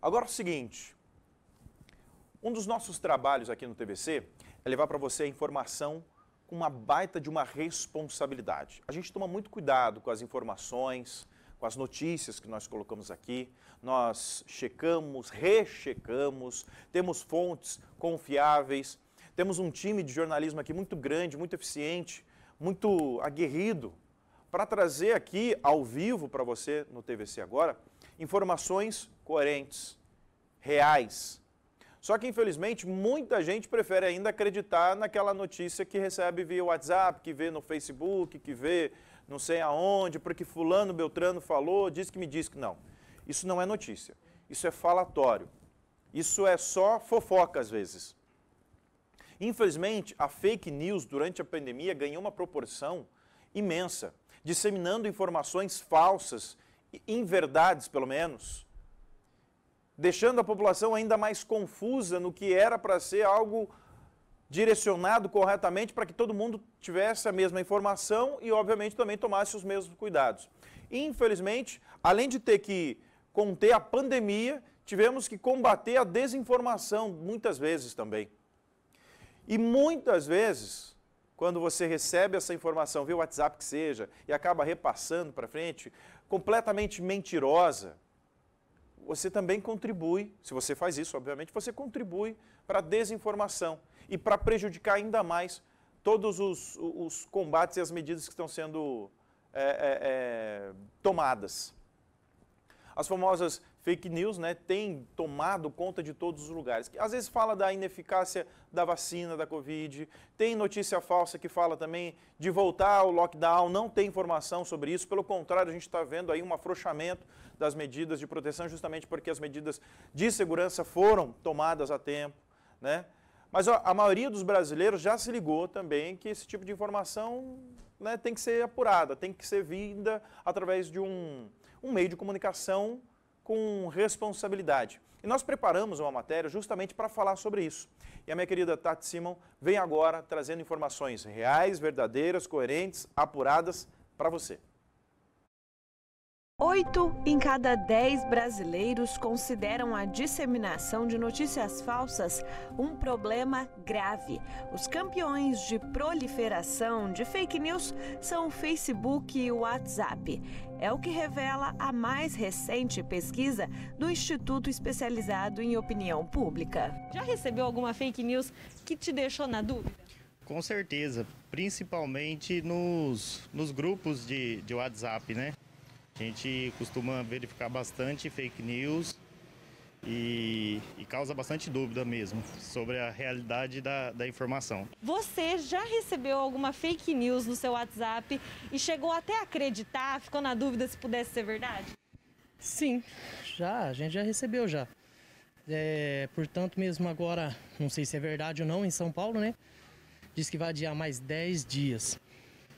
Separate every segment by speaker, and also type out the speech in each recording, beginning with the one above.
Speaker 1: Agora é o seguinte, um dos nossos trabalhos aqui no TVC é levar para você a informação com uma baita de uma responsabilidade. A gente toma muito cuidado com as informações, com as notícias que nós colocamos aqui. Nós checamos, rechecamos, temos fontes confiáveis, temos um time de jornalismo aqui muito grande, muito eficiente, muito aguerrido, para trazer aqui ao vivo para você no TVC agora informações coerentes, reais. Só que, infelizmente, muita gente prefere ainda acreditar naquela notícia que recebe via WhatsApp, que vê no Facebook, que vê não sei aonde, porque fulano, Beltrano falou, disse que me disse que não. Isso não é notícia, isso é falatório. Isso é só fofoca às vezes. Infelizmente, a fake news durante a pandemia ganhou uma proporção imensa, disseminando informações falsas, inverdades pelo menos, deixando a população ainda mais confusa no que era para ser algo direcionado corretamente para que todo mundo tivesse a mesma informação e, obviamente, também tomasse os mesmos cuidados. Infelizmente, além de ter que conter a pandemia, tivemos que combater a desinformação muitas vezes também. E muitas vezes, quando você recebe essa informação via WhatsApp que seja e acaba repassando para frente, completamente mentirosa, você também contribui, se você faz isso, obviamente, você contribui para a desinformação e para prejudicar ainda mais todos os, os, combates e as medidas que estão sendo é, é, é, tomadas. As famosas fake news né, têm tomado conta de todos os lugares. Às vezes fala da ineficácia da vacina da Covid, tem notícia falsa que fala também de voltar ao lockdown, não tem informação sobre isso, pelo contrário, a gente está vendo aí um afrouxamento das medidas de proteção, justamente porque as medidas de segurança foram tomadas a tempo. Né? Mas ó, a maioria dos brasileiros já se ligou também que esse tipo de informação né, tem que ser apurada, tem que ser vinda através de um, um meio de comunicação com responsabilidade. E nós preparamos uma matéria justamente para falar sobre isso. E a minha querida Tati Simon vem agora trazendo informações reais, verdadeiras, coerentes, apuradas para você.
Speaker 2: Oito em cada dez brasileiros consideram a disseminação de notícias falsas um problema grave. Os campeões de proliferação de fake news são o Facebook e o WhatsApp. É o que revela a mais recente pesquisa do Instituto Especializado em Opinião Pública.
Speaker 3: Já recebeu alguma fake news que te deixou na dúvida?
Speaker 4: Com certeza, principalmente nos, nos grupos de, de WhatsApp, né? A gente costuma verificar bastante fake news e, e, causa bastante dúvida mesmo sobre a realidade da, da informação.
Speaker 3: Você já recebeu alguma fake news no seu WhatsApp e chegou até a acreditar, ficou na dúvida se pudesse ser verdade?
Speaker 5: Sim, já, a gente já recebeu já. É, portanto, mesmo agora, não sei se é verdade ou não, em São Paulo, né? Diz que vai adiar mais 10 dias.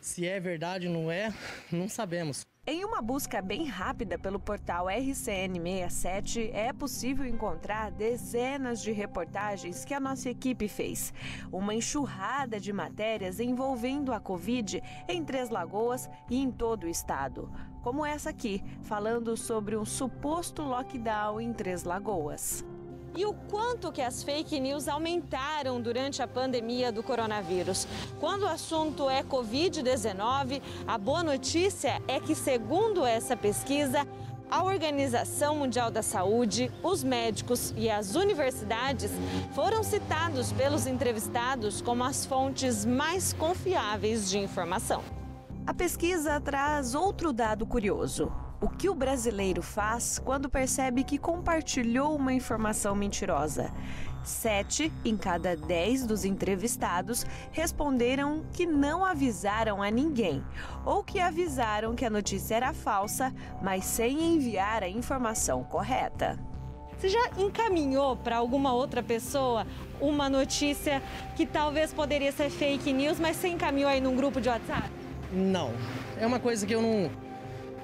Speaker 5: Se é verdade ou não é, não sabemos.
Speaker 2: Em uma busca bem rápida pelo portal RCN67, é possível encontrar dezenas de reportagens que a nossa equipe fez. Uma enxurrada de matérias envolvendo a Covid em Três Lagoas e em todo o estado. Como essa aqui, falando sobre um suposto lockdown em Três Lagoas
Speaker 3: e o quanto que as fake news aumentaram durante a pandemia do coronavírus. Quando o assunto é Covid-19, a boa notícia é que, segundo essa pesquisa, a Organização Mundial da Saúde, os médicos e as universidades foram citados pelos entrevistados como as fontes mais confiáveis de informação.
Speaker 2: A pesquisa traz outro dado curioso. O que o brasileiro faz quando percebe que compartilhou uma informação mentirosa? Sete em cada dez dos entrevistados responderam que não avisaram a ninguém ou que avisaram que a notícia era falsa, mas sem enviar a informação correta.
Speaker 3: Você já encaminhou para alguma outra pessoa uma notícia que talvez poderia ser fake news, mas você encaminhou aí num grupo de WhatsApp?
Speaker 5: Não. É uma coisa que eu não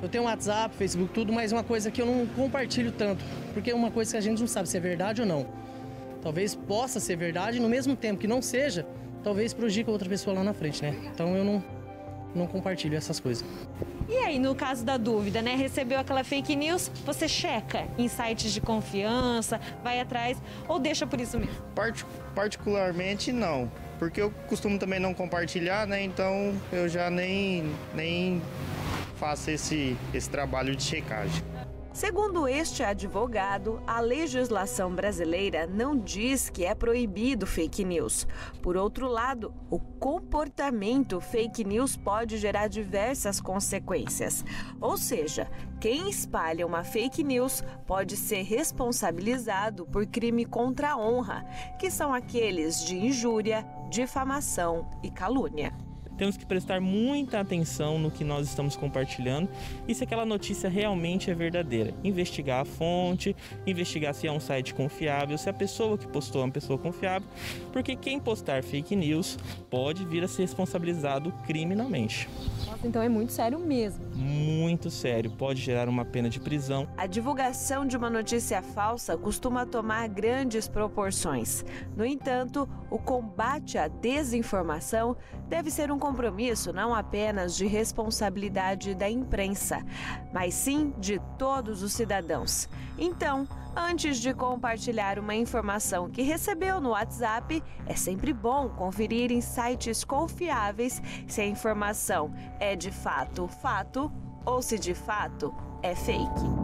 Speaker 5: eu tenho WhatsApp, Facebook, tudo, mas uma coisa que eu não compartilho tanto, porque é uma coisa que a gente não sabe se é verdade ou não. Talvez possa ser verdade, no mesmo tempo que não seja, talvez prejudique outra pessoa lá na frente, né? Então eu não, não compartilho essas coisas.
Speaker 3: E aí, no caso da dúvida, né? Recebeu aquela fake news, você checa em sites de confiança, vai atrás ou deixa por isso mesmo?
Speaker 4: Part particularmente não, porque eu costumo também não compartilhar, né? Então eu já nem, nem faço esse, esse trabalho de checagem.
Speaker 2: Segundo este advogado, a legislação brasileira não diz que é proibido fake news. Por outro lado, o comportamento fake news pode gerar diversas consequências. Ou seja, quem espalha uma fake news pode ser responsabilizado por crime contra a honra, que são aqueles de injúria, difamação e calúnia
Speaker 6: temos que prestar muita atenção no que nós estamos compartilhando e se aquela notícia realmente é verdadeira. Investigar a fonte, investigar se é um site confiável, se a pessoa que postou é uma pessoa confiável, porque quem postar fake news pode vir a ser responsabilizado criminalmente.
Speaker 3: Então é muito sério mesmo.
Speaker 6: Muito sério, pode gerar uma pena de prisão.
Speaker 2: A divulgação de uma notícia falsa costuma tomar grandes proporções. No entanto, o combate à desinformação deve ser um compromisso não apenas de responsabilidade da imprensa, mas sim de todos os cidadãos. Então, antes de compartilhar uma informação que recebeu no WhatsApp, é sempre bom conferir em sites confiáveis se a informação é de fato fato ou se de fato é fake.